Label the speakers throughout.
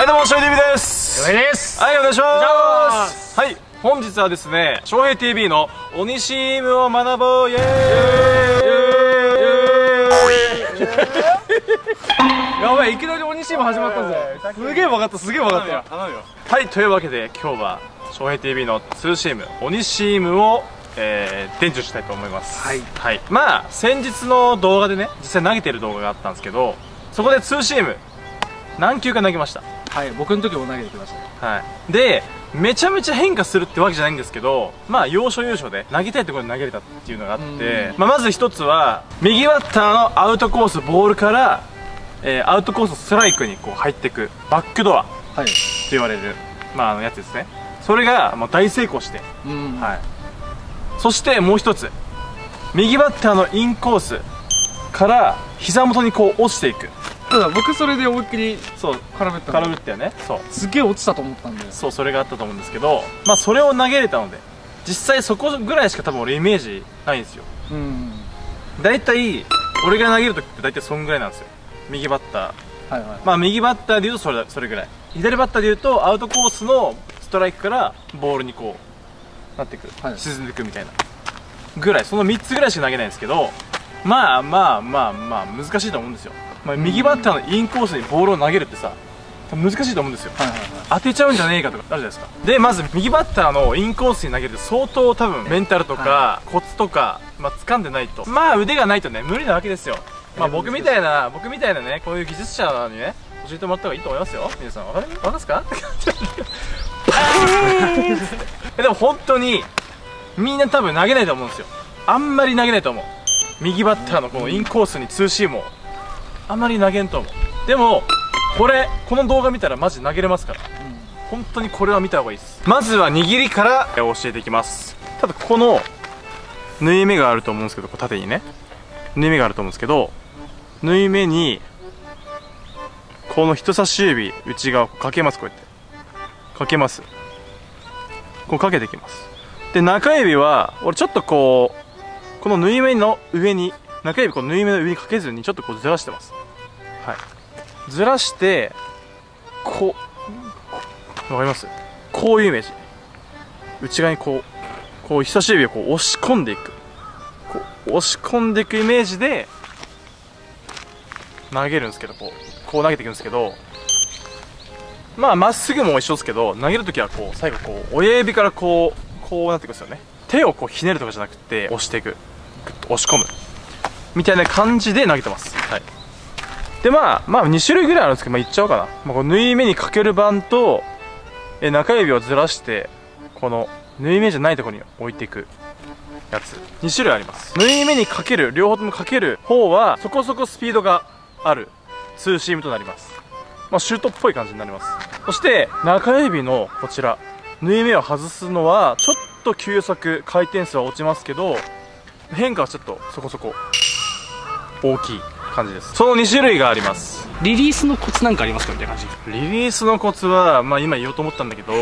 Speaker 1: はいどうも翔平 TV です。
Speaker 2: です。
Speaker 1: はいお願いしま
Speaker 2: す。
Speaker 1: はい本日はですね翔平 TV の鬼シームを学ぼう。イエーイ。
Speaker 2: やばいいきなり鬼シーム始まったぜすげえ分かったすげえ分かったよ。
Speaker 1: はいというわけで今日は翔平 TV の2シーム鬼シームをえー、伝授したいと思います。
Speaker 2: はい。
Speaker 1: はい、まあ先日の動画でね実際投げてる動画があったんですけどそこで2シーム何球か投げました
Speaker 2: はい僕の時も投げてきました
Speaker 1: はい、でめちゃめちゃ変化するってわけじゃないんですけどまあ要所要所で投げたいところに投げれたっていうのがあって、まあ、まず一つは右バッターのアウトコースボールから、えーアウトコースストライクにこう入っていくバックドア
Speaker 2: はい。
Speaker 1: と言われる、まあ、あのやつですね。それがもう大成功して、
Speaker 2: うん。
Speaker 1: はい、そしてもう一つ。右バッターのインコースから膝元にこう落ちていく
Speaker 2: ただ僕それで思いっきり
Speaker 1: そう
Speaker 2: 絡めた
Speaker 1: 空振ったよね。そう。
Speaker 2: すげえ落ちたと思ったんで。
Speaker 1: そうそれがあったと思うんですけどまあそれを投げれたので実際そこぐらいしか多分俺イメージないんですよ。
Speaker 2: うん
Speaker 1: 大体俺が投げる時って大体そんぐらいなんですよ。右バッター。
Speaker 2: はいはい。
Speaker 1: まあ右バッターで言うとそれそれぐらい。左バッターで言うとアウトコースのストライクからボールにこうなってくる、
Speaker 2: はい。
Speaker 1: 沈んでいくみたいな。ぐらい。その3つぐらいしか投げないんですけどまあまあまあまあ難しいと思うんですよ、まあ、右バッターのインコースにボールを投げるってさ難しいと思うんですよ。
Speaker 2: はいはいはい。
Speaker 1: 当てちゃうんじゃねえかとかあるじゃないですか。でまず右バッターのインコースに投げる相当多分メンタルとかコツとか、まあ掴んでないと。まあ腕がないとね無理なわけですよ。まあ僕みたいな僕みたいなねこういう技術者にね教えてもらった方がいいと思いますよ。皆さんわかるわかりますか？え でも本当にみんな多分投げないと思うんですよ。あんまり投げないと思う。右バッターのこのインコースにツーシームをあまり投げんと思う。でもこれこの動画見たらマジ投げれますから。うん本当にこれは見た方がいいです。まずは握りから教えていきます。ただここの縫い目があると思うんですけどこう縦にね。縫い目があると思うんですけど縫い目にこの人差し指内側をかけます。こうやって。かけます。こうかけていきます。で中指は俺ちょっとこうこの縫い目の上に中指この縫い目の上にかけずにちょっとこうずらしてます。はい。ずらしてこうわかります？こういうイメージ。内側にこうこう人差し指をこう押し込んでいく。こう押し込んでいくイメージで投げるんですけどこうこう投げていくんですけどまあまっすぐも一緒ですけど投げるときはこう最後こう親指からこうこうなっていくんですよね。手をこうひねるとかじゃなくて押していく。グッと押し込む。みたいな感じで投げてます。はい。でまあまあ2種類ぐらいあるんですけど、まあ、いっちゃおうかな、まあ、この縫い目にかける版とえ中指をずらしてこの縫い目じゃないところに置いていくやつ。2種類あります。縫い目にかける両方ともかける方はそこそこスピードがあるツーシームとなります。まあシュートっぽい感じになります。そして中指のこちら縫い目を外すのはちょっと急速回転数は落ちますけど変化はちょっとそこそこ大きい。感じです。その2種類があります。
Speaker 2: リリースのコツなんかありますかみたいな感じ。
Speaker 1: リリースのコツは、まあ、今言おうと思ったんだけど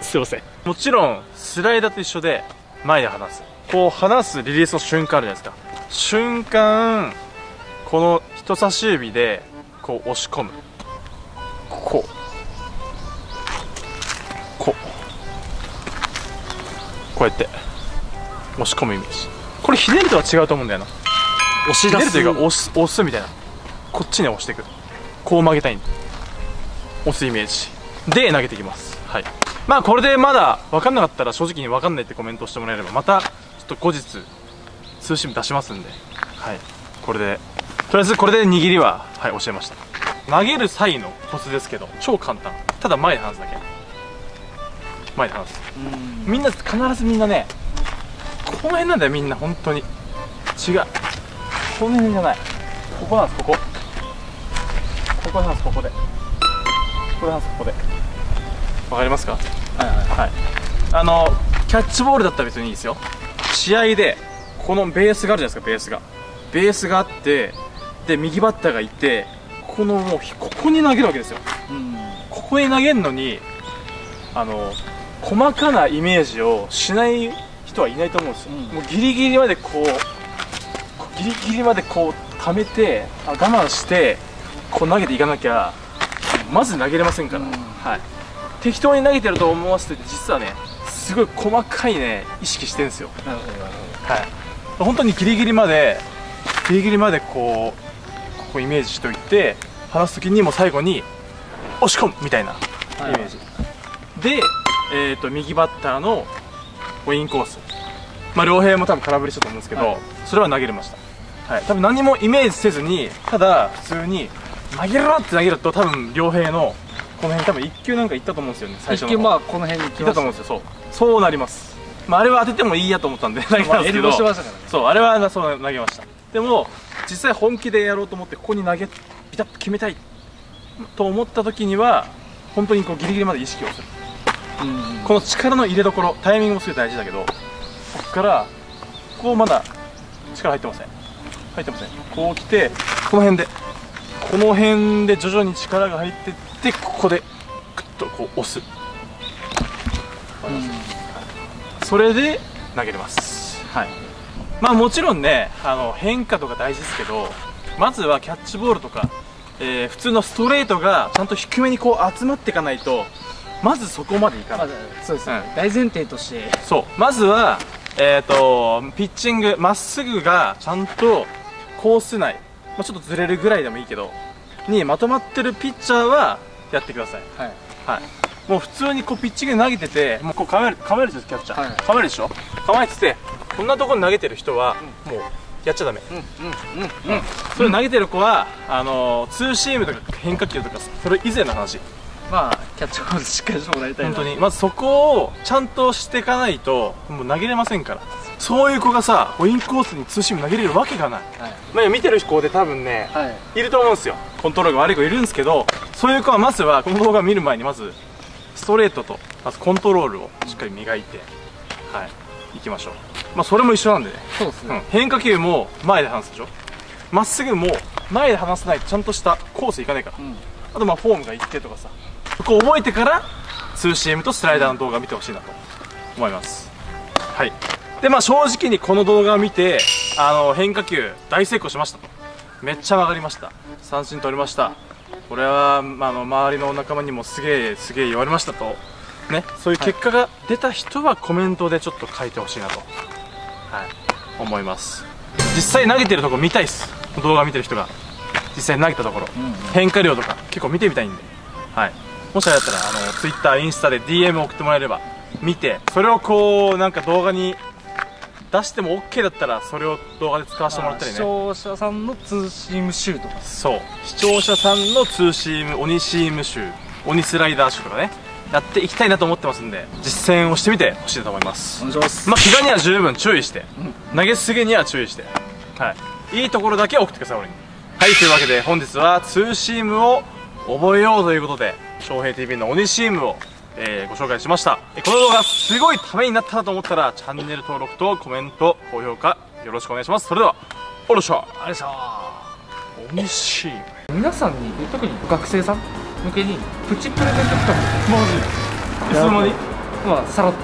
Speaker 2: すいません。
Speaker 1: もちろんスライダーと一緒で前で離す。こう離すリリースの瞬間あるじゃないですか。瞬間この人差し指でこう押し込む。こう。こう。こうやって押し込むイメージ。これひねるとは違うと思うんだよな
Speaker 2: 押し
Speaker 1: ひねるというか押す押すみたいな。こっちに押していく。こう曲げたいんで。押すイメージ。で投げていきます。はい。まあこれでまだ分かんなかったら正直に分かんないってコメントをしてもらえればまたちょっと後日通信出しますんで。はい。これで。とりあえずこれで握りははい教えました。投げる際のコツですけど超簡単。ただ前で離すだけ。前で離す。みんな必ずみんなねこの辺なんだよみんな。本当に。違うこの辺じゃない。ここなんですここ。ここなんですここで。ここなんですここで。わかりますか？
Speaker 2: はいはい
Speaker 1: はい。あのキャッチボールだったら別にいいですよ。試合でこのベースがあるじゃないですかベースが。ベースがあってで右バッターがいてこのもうここに投げるわけですよ。
Speaker 2: うん。
Speaker 1: ここに投げるのにあの細かなイメージをしない人はいないと思うんです。よ、
Speaker 2: うん。
Speaker 1: もうギリギリまでこうギリギリまでこう溜めてあ我慢してこう投げていかなきゃマジで投げれませんから、はい。適当に投げてると思わせてて実はねすごい細かいね意識してるんですよ。
Speaker 2: なるほどなるほ
Speaker 1: はい。本当にギリギリまでギリギリまでこうここイメージしておいて話す時にもう最後に押し込むみたいな。イ
Speaker 2: はい。
Speaker 1: メージ、で、えー、と右バッターのインコース。まあ両平も多分空振りしたと思うんですけど、
Speaker 2: はい。
Speaker 1: それは投げれましたはい。多分何もイメージせずにただ普通に投げろって投げると多分両平のこの辺多分1球なんかいったと思うんですよね最
Speaker 2: ど
Speaker 1: 初の
Speaker 2: 一見まあこの辺に来
Speaker 1: い
Speaker 2: ました
Speaker 1: たと思うんですよそう。そうなります。まああれは当ててもいいやと思ったんで 投げたんですけど、
Speaker 2: まあ
Speaker 1: そうあれはそう投げました。でも実際本気でやろうと思ってここに投げピタッと決めたいと思った時には本当にこうギリギリまで意識をする。
Speaker 2: うん。
Speaker 1: この力の入れどころタイミングもすごい大事だけどここからこうまだ力入ってません入ってません。こう来てこの辺でこの辺で徐々に力が入ってってここでグッとこう押す。それで投げれます。はい。まあもちろんねあの変化とか大事ですけどまずはキャッチボールとか、えー普通のストレートがちゃんと低めにこう集まっていかないとまずそこまでいかない。
Speaker 2: まあそうですね、
Speaker 1: うん。
Speaker 2: 大前提として。
Speaker 1: そう。まずはえっ、とピッチングまっすぐがちゃんとコース内、まあ、ちょっとずれるぐらいでもいいけどにまとまってるピッチャーはやってください。
Speaker 2: はい。
Speaker 1: はい。もう普通にこうピッチングで投げててもうこう構える構えるでしょキャッチャー、
Speaker 2: はい
Speaker 1: 構えるでしょ？構えててこんなところに投げてる人はもうやっちゃダメ。
Speaker 2: うんうんうんうん。
Speaker 1: それ投げてる子はあのーツーシームとか変化球とかそれ以前の話。
Speaker 2: まあキャッチボールしっかりしてもらいたいな。
Speaker 1: 本当に。まずそこをちゃんとしていかないともう投げれませんからそういう子がさインコースにツーシーム投げれるわけがない。
Speaker 2: はい。
Speaker 1: まあ見てる子で多分ね
Speaker 2: はい。
Speaker 1: いると思うんですよ。コントロールが悪い子いるんですけどそういう子はまずはこの動画を見る前にまずストレートとまずコントロールをしっかり磨いてはい。いきましょう。まあそれも一緒なんでね、うん
Speaker 2: そうですね、、
Speaker 1: 変化球も前で離すでしょ。まっすぐも前で離さないとちゃんとしたコースいかないから。
Speaker 2: うん。
Speaker 1: あとまあフォームが一定とかさ。そこを覚えてからツーシームとスライダーの動画を見てほしいなと思います。はいでまあ正直にこの動画を見てあの変化球大成功しましたと。めっちゃ曲がりました。三振取りました。これは、まあ、あの周りの仲間にもすげえすげえ言われましたと。ね。そういう結果が出た人はコメントでちょっと書いてほしいなと。はい。思います。実際投げてるとこ見たいっす。動画見てる人が。実際投げたところ、変化量とか結構見てみたいんで、はい、もしあれだったらあの Twitter、インスタで DM 送ってもらえれば見てそれをこうなんか動画に出しても OK だったらそれを動画で使わせてもらったり
Speaker 2: 視
Speaker 1: ね
Speaker 2: 聴者さんのツーシームシュート
Speaker 1: そう。視聴者さんのツーシーム鬼シーム集。鬼スライダー集とかね。やっていきたいなと思ってますんで実践をしてみてほしいなと思います。
Speaker 2: お願いします。
Speaker 1: まあ怪我には十分注意して、投げすぎには注意して。はい。いいところだけ送ってください俺に。はいというわけで本日はツーシームを覚えようということで翔平 TV の鬼シームを、えーご紹介しました。えこの動画すごいためになったなと思ったらチャンネル登録とコメント高評価よろしくお願いします。それではおろしゃ
Speaker 2: あれさ
Speaker 1: 鬼シーム
Speaker 2: 皆さんに特に学生さん向けにプチプレゼント企画
Speaker 1: マジいつの間に
Speaker 2: まあさらっと。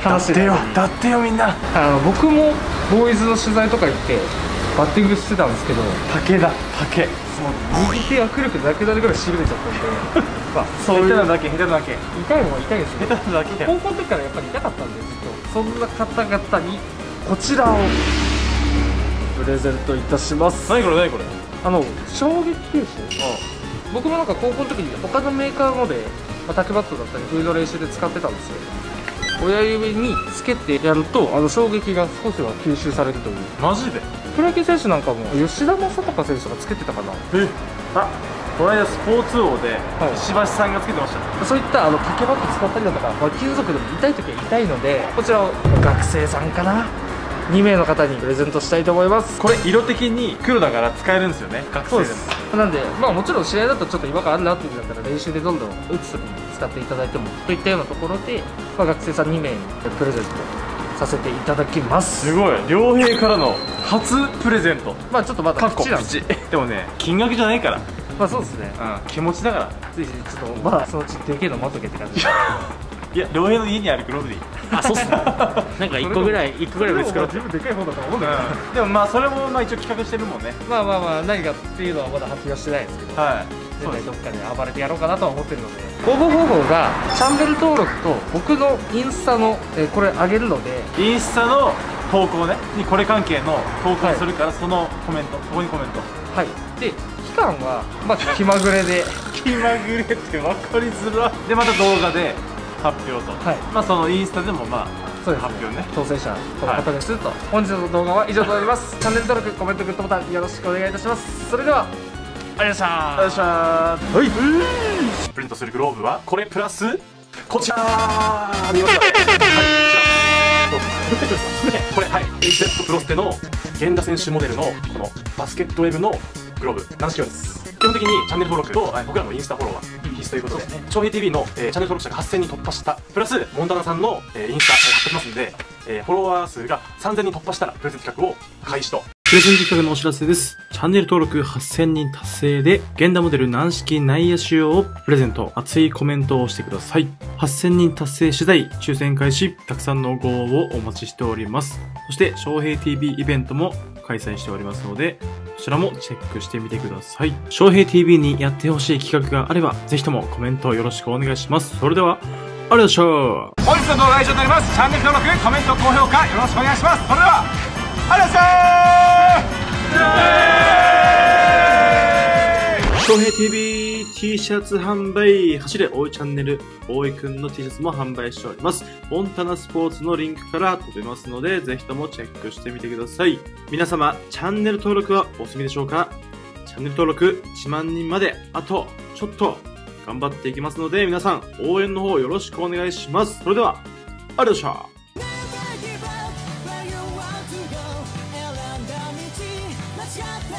Speaker 2: 話して
Speaker 1: だってよだってよみんな。
Speaker 2: あの僕もボーイズの取材とか行ってバッティングしてたんですけど
Speaker 1: 竹だ竹。
Speaker 2: 右手握力なくなるぐらいしびれちゃったんで まあそういう。
Speaker 1: 下手なだけ下手なだけ。
Speaker 2: 痛いも痛いですけど
Speaker 1: 下手なだけ
Speaker 2: 高校の時からやっぱり痛かったんでずっとそんな方々にこちらをプレゼントいたします。
Speaker 1: 何これ何これ？
Speaker 2: あの衝撃球種。僕もなんか高校の時に他のメーカーので、まあ、タクバットだったり冬の練習で使ってたんですよ。親指につけてやるとあの衝撃が少しは吸収されるという。
Speaker 1: マジで？
Speaker 2: プロ野球選手なんかも吉田正尚選手がつけてたかな？
Speaker 1: えあこの間スポーツ王で
Speaker 2: はい。
Speaker 1: 石橋さんがつけてました、
Speaker 2: そういったあの竹バット使ったりだとか、まあ、金属でも痛い時は痛いのでこちらを学生さんかな？2名の方にプレゼントしたいと思います。
Speaker 1: これ色的に黒だから使えるんですよね学生です。も
Speaker 2: なんでまあもちろん試合だとちょっと違和感あるなっていうんだったら練習でどんどん打つ時に使っていただいてもといったようなところで、まあ、学生さん2名にプレゼントさせていただきます。
Speaker 1: すごい。良平からの初プレゼント。
Speaker 2: まあちょっとまだ
Speaker 1: かっこ
Speaker 2: 口なんで。
Speaker 1: 口。でもね金額じゃないから、
Speaker 2: まあそうですね。
Speaker 1: うん、気持ちだから。
Speaker 2: ぜひちょっとまあそのうちでけえの待っとけって感じ。
Speaker 1: いや良平の家にあるグローブでいい、
Speaker 2: あそうっすね。なんか1個ぐらい1個ぐらい見つかる。
Speaker 1: そ
Speaker 2: 自分でかい方だと思うんだけど。
Speaker 1: うん、でもまあそれもまあ一応企画してるもんね。
Speaker 2: まあまあまあ何かっていうのはまだ発表してないですけど。
Speaker 1: はい
Speaker 2: 絶対どっかで暴れてやろうかなとは思ってるので応募方法がチャンネル登録と僕のインスタの、えーこれ上げるので
Speaker 1: インスタの投稿ねにこれ関係の投稿するから、そのコメントそこにコメント。
Speaker 2: はい。で期間はまあ気まぐれで。
Speaker 1: 気まぐれって分かりづらでまた動画で発表と、
Speaker 2: はい。
Speaker 1: まあそのインスタでもまあ
Speaker 2: そうです
Speaker 1: 発表ね。
Speaker 2: 当選者この方です。と、本日の動画は以上となります。チャンネル登録コメントグッドボタンよろしくお願いいたします。それではありがとうございました
Speaker 1: よっしゃーはい。プリントするグローブはこれプラスこちら。見ますかねはいこちらこれはい。HZ プロステの源田選手モデルのこのバスケットウェブのグローブ。軟式用です基本的にチャンネル登録とはい僕らのインスタフォローは。必須ということで翔平 TV の、えーチャンネル登録者が8000人突破した。プラスモンタナさんの、えーインスタ、えー貼ってきますんで、えーフォロワー数が3000人突破したらプレゼント企画を開始と
Speaker 3: プレゼント企画のお知らせです。チャンネル登録8000人達成で、現代モデル軟式内野仕様をプレゼント、熱いコメントをしてください。8000人達成次第、抽選開始、たくさんのご応募をお待ちしております。そして、翔平 TV イベントも開催しておりますので、こちらもチェックしてみてください。翔平 TV にやってほしい企画があれば、ぜひともコメントよろしくお願いします。それでは、ありがとうございました。
Speaker 1: 本日の動画は以上になりますチャンネル登録コメント高評価よろしくお願いしますそれではありがとうございました
Speaker 3: 翔平 TV T シャツ販売走れ大井チャンネル。大井くんの T シャツも販売しております。モンタナスポーツのリンクから飛べますのでぜひともチェックしてみてください。皆様チャンネル登録はお済みでしょうか？チャンネル登録1万人まであとちょっと頑張っていきますので皆さん応援の方よろしくお願いします。それではありがとうございました。